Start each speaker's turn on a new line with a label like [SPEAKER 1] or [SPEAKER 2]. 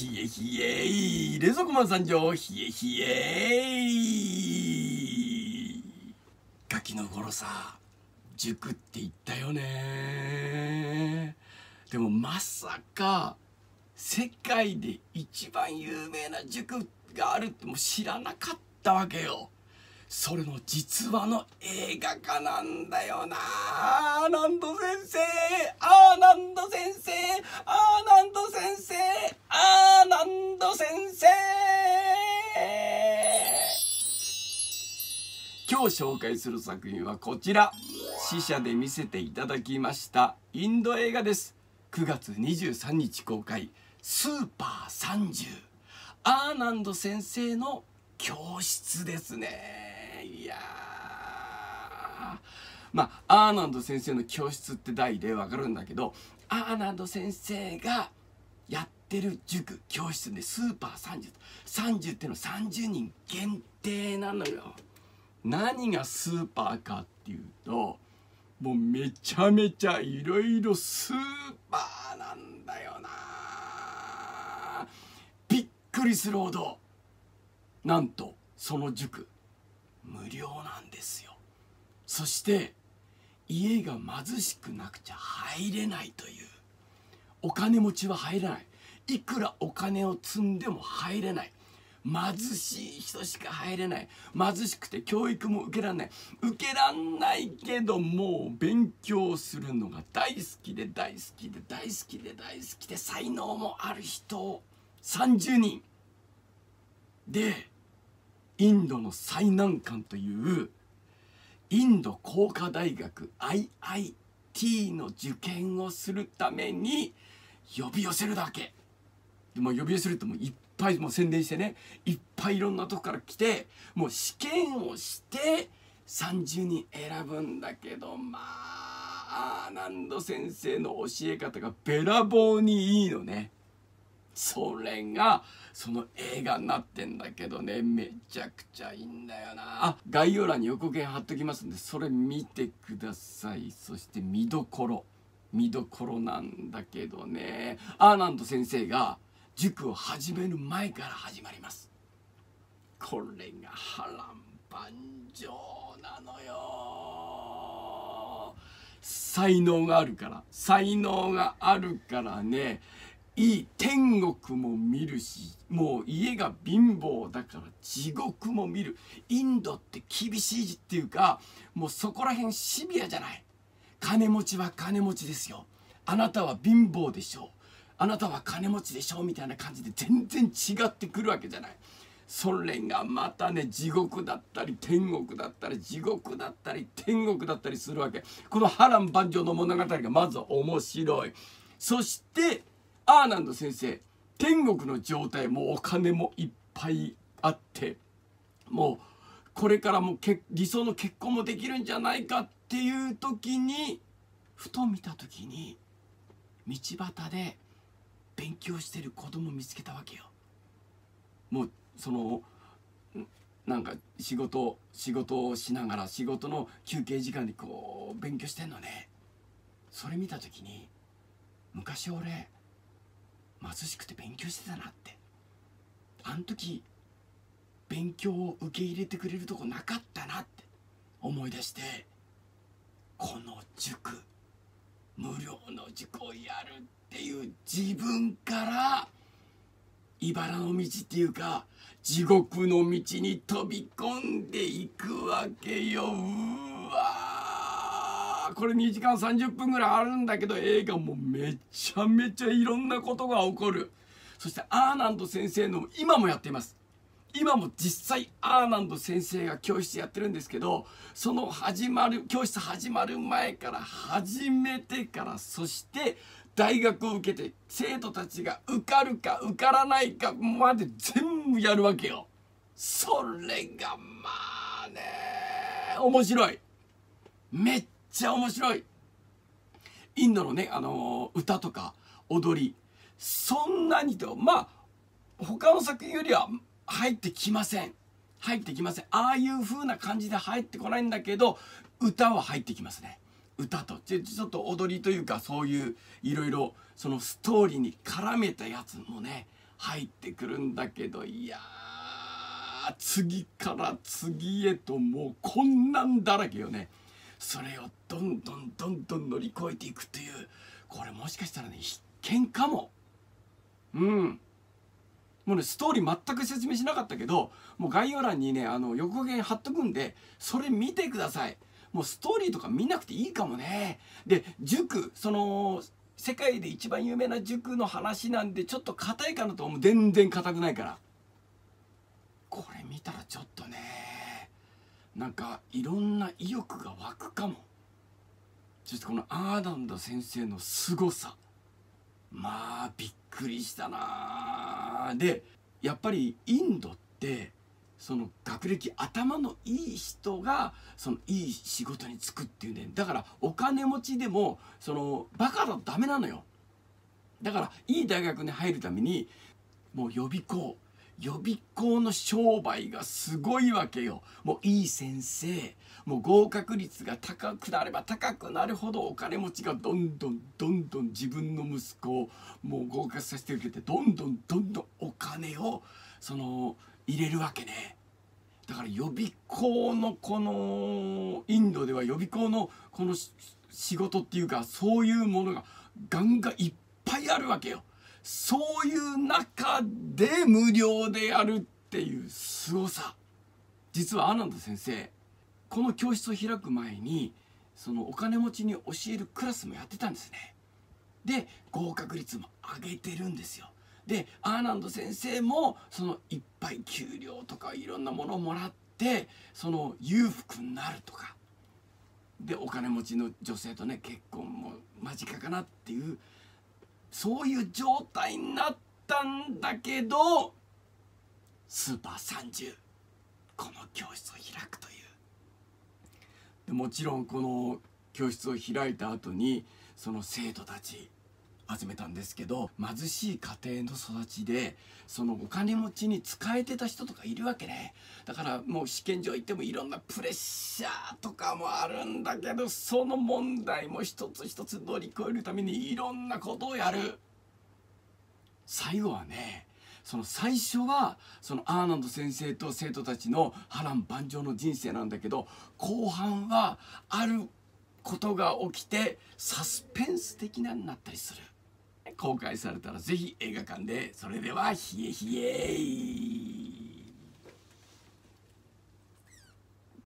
[SPEAKER 1] ひえひえい冷蔵庫マン参上ひえひえいガキの頃さ塾って言ったよね。でもまさか世界で一番有名な塾があるっても知らなかったわけよ。それの実話の映画化なんだよな。アーナンド先生アーナンド先生アーナンド先生。今日紹介する作品はこちら。死者で見せていただきました。インド映画です。9月23日公開。スーパー30アーナンド先生の教室ですね。いやまあアーナンド先生の教室って題でわかるんだけどアーナンド先生がやってる塾教室でスーパー3030ってのは30人限定なのよ。何がスーパーかっていうともうめちゃめちゃいろいろスーパーなんだよな。びっくりするほどなんとその塾無料なんですよ。そして家が貧しくなくちゃ入れないという。お金持ちは入れない。いくらお金を積んでも入れない。貧しい人しか入れない。貧しくて教育も受けられない。受けらんないけどもう勉強するのが大好きで大好きで大好きで大好きで才能もある人30人。でインドの最難関というインド工科大学 IIT の受験をするために呼び寄せるだけ。でも呼び寄せるともういっぱいもう宣伝してねいっぱいいろんなとこから来てもう試験をして30人選ぶんだけどまあアーナンド先生の教え方がべらぼうにいいのね。それがその映画になってんだけどねめちゃくちゃいいんだよな。あ概要欄に予告編貼っときますんでそれ見てください。そして見どころ。見どころなんだけどね。アーナンド先生が塾を始める前から始まります。これが波乱万丈なのよ。才能があるから。才能があるからね。いい天国も見るしもう家が貧乏だから地獄も見る。インドって厳しいっていうかもうそこら辺シビアじゃない。金持ちは金持ちですよ。あなたは貧乏でしょう。あなたは金持ちでしょみたいな感じで全然違ってくるわけじゃない。それがまたね地獄だったり天国だったり地獄だったり天国だったりするわけ。この波乱万丈の物語がまず面白い。そしてアーナンド先生天国の状態もお金もいっぱいあってもうこれからも理想の結婚もできるんじゃないかっていう時にふと見た時に道端で勉強してる子供見つけたわけよ。もうそのなんか仕事仕事をしながら仕事の休憩時間にこう勉強してんのねそれ見た時に昔俺貧しくて勉強してたなってあの時勉強を受け入れてくれるとこなかったなって思い出してこの塾無料の塾をやるっていう自分から茨の道っていうか地獄の道に飛び込んでいくわけよ。うわこれ2時間30分ぐらいあるんだけど映画もめちゃめちゃいろんなことが起こる。そしてアーナンド先生の今もやっています。今も実際アーナンド先生が教室やってるんですけどその始まる教室始まる前から始めてからそして大学を受けて生徒たちが受かるか受からないかまで全部やるわけよ。それがまあね面白い。めっちゃ面白い。インドのねあの歌とか踊りそんなにとまあ他の作品よりは入ってきません。入ってきません。ああいう風な感じで入ってこないんだけど歌は入ってきますね。歌と。ちょっと踊りというかそういういろいろそのストーリーに絡めたやつもね入ってくるんだけどいや次から次へともう困難だらけよね。それをどんどんどんどん乗り越えていくというこれもしかしたらね必見かも。うん。もうねストーリー全く説明しなかったけどもう概要欄にねあの横弦貼っとくんでそれ見てください。もうストーリーとか見なくていいかもね。で塾その世界で一番有名な塾の話なんでちょっと硬いかなと思う。全然硬くないから。これ見たらちょっとねなんかいろんな意欲が湧くかも。そしてこのアーダンダ先生の凄さ。まあびっくりしたな。でやっぱりインドってその学歴頭のいい人がそのいい仕事に就くっていうね。だからお金持ちでもそのバカだとダメなのよ。だからいい大学に入るためにもう予備校予備校の商売がすごいわけよ。もういい先生。もう合格率が高くなれば高くなるほどお金持ちがどんどんどんどん自分の息子をもう合格させてくれてどんどんどんどんお金をその入れるわけね。だから予備校のこのインドでは予備校のこの仕事っていうかそういうものがガンガンいっぱいあるわけよ。そういう中で無料でやるっていう凄さ。実はアナンド先生この教室を開く前にそのお金持ちに教えるクラスもやってたんですね。で合格率も上げてるんですよ。でアーナンド先生もそのいっぱい給料とかいろんなものをもらってその裕福になるとか。でお金持ちの女性とね結婚も間近かなっていうそういう状態になったんだけどスーパー30この教室を開くという。でもちろんこの教室を開いた後にその生徒たち集めたんですけど貧しい家庭の育ちでそのお金持ちに使えてた人とかいるわけね。だからもう試験場行ってもいろんなプレッシャーとかもあるんだけどその問題も一つ一つ乗り越えるためにいろんなことをやる。最後はねその最初はそのアーナンド先生と生徒たちの波乱万丈の人生なんだけど後半はあることが起きてサスペンス的なになったりする。公開されたらぜひ映画館でそれではヒエヒエ